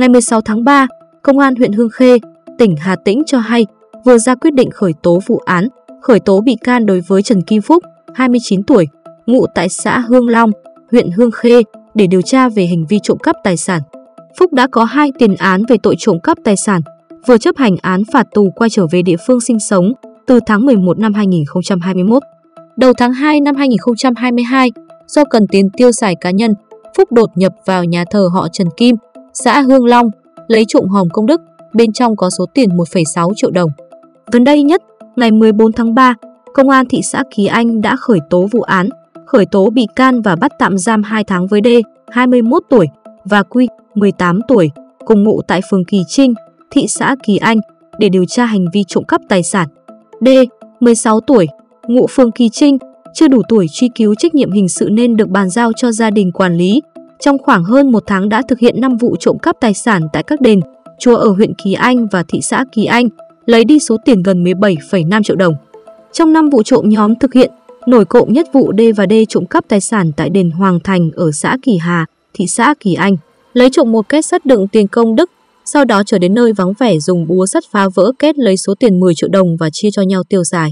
Ngày 16 tháng 3, Công an huyện Hương Khê, tỉnh Hà Tĩnh cho hay vừa ra quyết định khởi tố vụ án, khởi tố bị can đối với Trần Kim Phúc, 29 tuổi, ngụ tại xã Hương Long, huyện Hương Khê để điều tra về hành vi trộm cắp tài sản. Phúc đã có hai tiền án về tội trộm cắp tài sản, vừa chấp hành án phạt tù quay trở về địa phương sinh sống từ tháng 11 năm 2021. Đầu tháng 2 năm 2022, do cần tiền tiêu xài cá nhân, Phúc đột nhập vào nhà thờ họ Trần Kim, xã Hương Long, lấy trộm hòm công đức, bên trong có số tiền 1,6 triệu đồng. Gần đây nhất, ngày 14 tháng 3, Công an thị xã Kỳ Anh đã khởi tố vụ án, khởi tố bị can và bắt tạm giam 2 tháng với D, 21 tuổi, và Quy, 18 tuổi, cùng ngụ tại phường Kỳ Trinh, thị xã Kỳ Anh, để điều tra hành vi trộm cắp tài sản. D, 16 tuổi, ngụ phường Kỳ Trinh, chưa đủ tuổi truy cứu trách nhiệm hình sự nên được bàn giao cho gia đình quản lý. Trong khoảng hơn một tháng đã thực hiện 5 vụ trộm cắp tài sản tại các đền, chùa ở huyện Kỳ Anh và thị xã Kỳ Anh, lấy đi số tiền gần 17,5 triệu đồng. Trong 5 vụ trộm nhóm thực hiện, nổi cộng nhất vụ D và D trộm cắp tài sản tại đền Hoàng Thành ở xã Kỳ Hà, thị xã Kỳ Anh, lấy trộm một kết sắt đựng tiền công đức, sau đó trở đến nơi vắng vẻ dùng búa sắt phá vỡ kết lấy số tiền 10 triệu đồng và chia cho nhau tiêu xài.